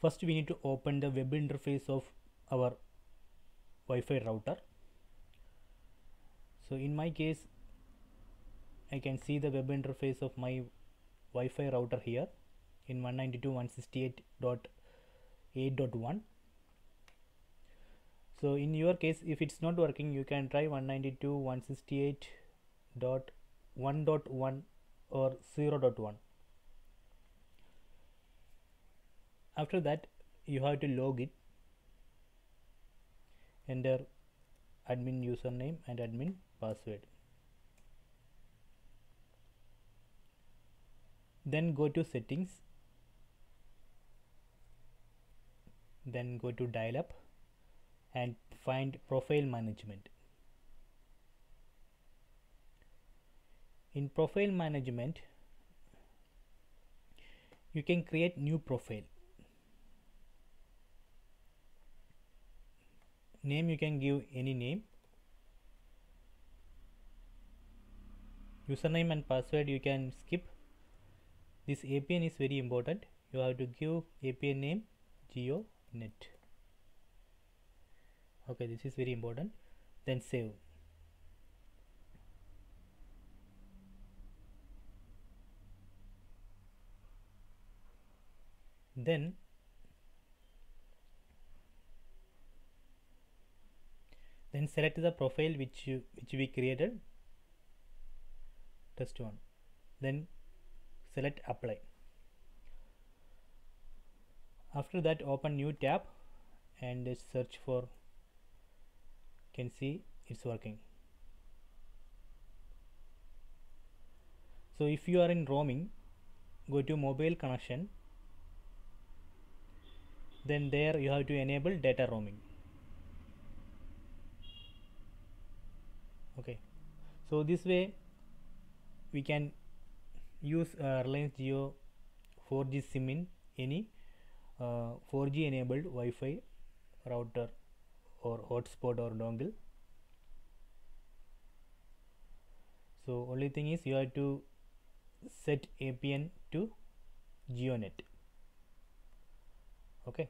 first we need to open the web interface of our Wi-Fi router. So in my case I can see the web interface of my Wi-Fi router here in 192.168.8.1 so in your case if it's not working you can try 192.168.1.1 or 0.1 after that you have to log it enter admin username and admin password. Then go to settings then go to dial up and find profile management. In profile management you can create new profile name you can give any name. Username and password you can skip. This APN is very important. You have to give APN name jionet okay this is very important. Then save. Then select the profile which you which we created. Test one. Then select apply. After that open new tab and search for can see it's working. So if you are in roaming go to mobile connection. Then there you have to enable data roaming okay. So this way we can use uh, Reliance Jio 4G SIM in any uh, 4G enabled Wi-Fi router or hotspot or dongle. So only thing is you have to set APN to JioNet okay